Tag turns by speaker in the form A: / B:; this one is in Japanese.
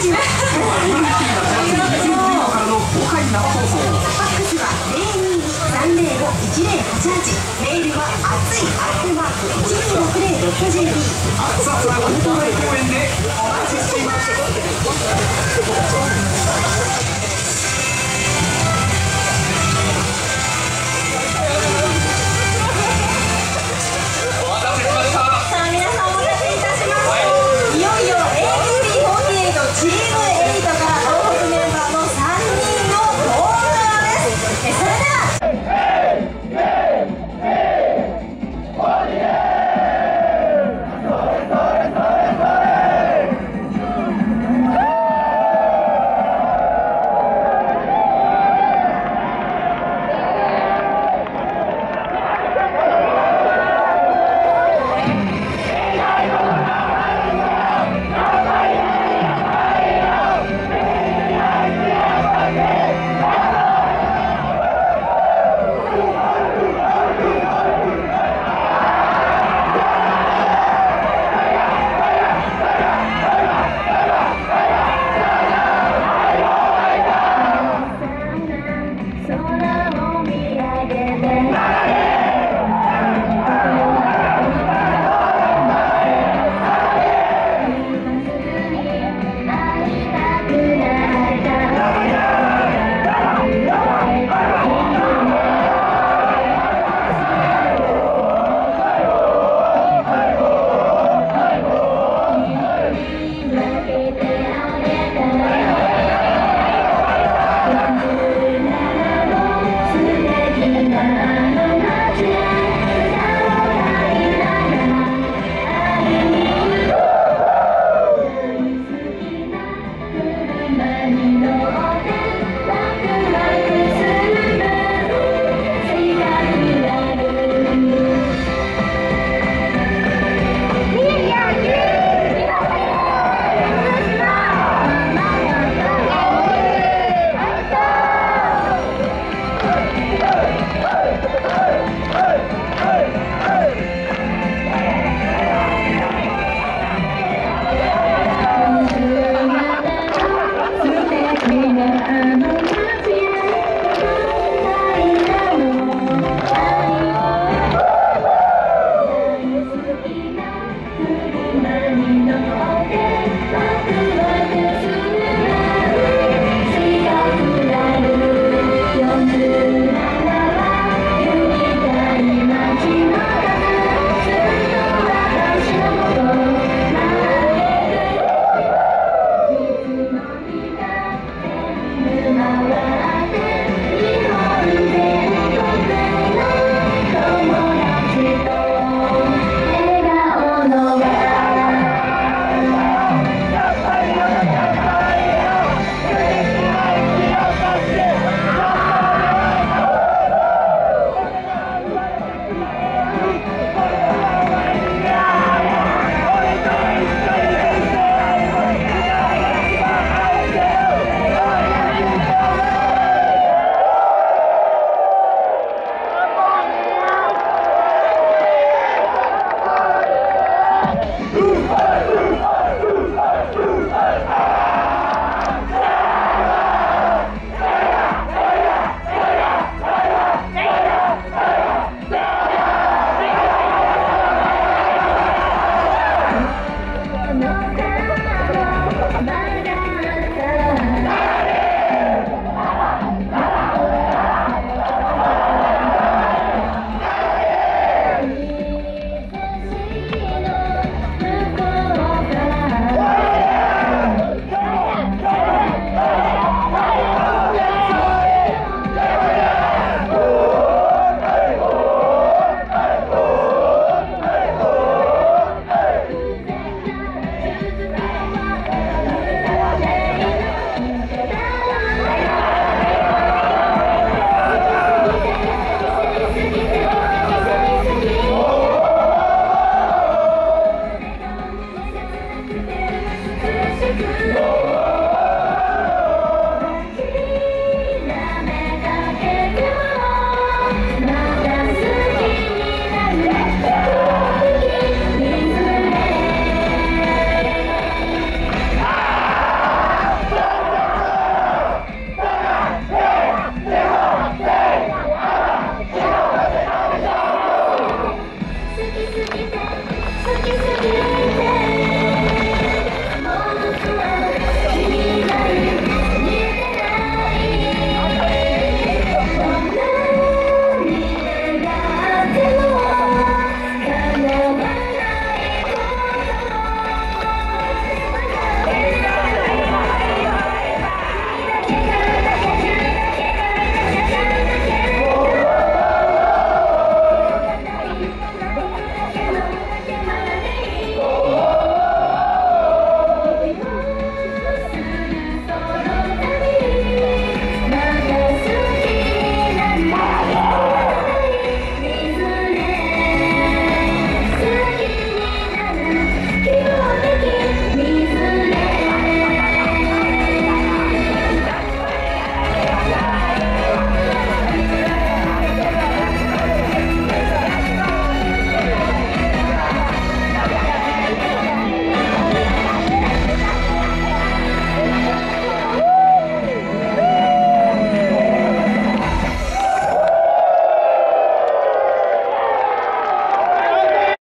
A: ジオ
B: 今日は20日からの公開生放送
A: ファックスは022-305-1088メールは熱いアットマーク 1260.jp
B: 熱々な大通公演でお待ちしています